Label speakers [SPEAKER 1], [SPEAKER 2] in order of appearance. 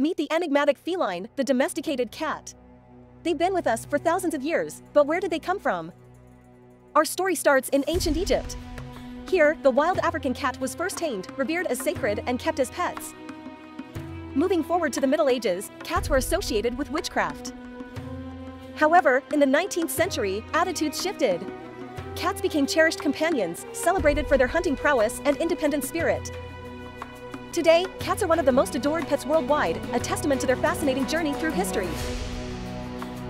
[SPEAKER 1] Meet the enigmatic feline, the domesticated cat. They've been with us for thousands of years, but where did they come from? Our story starts in ancient Egypt. Here, the wild African cat was first tamed, revered as sacred, and kept as pets. Moving forward to the Middle Ages, cats were associated with witchcraft. However, in the 19th century, attitudes shifted. Cats became cherished companions, celebrated for their hunting prowess and independent spirit. Today, cats are one of the most adored pets worldwide, a testament to their fascinating journey through history.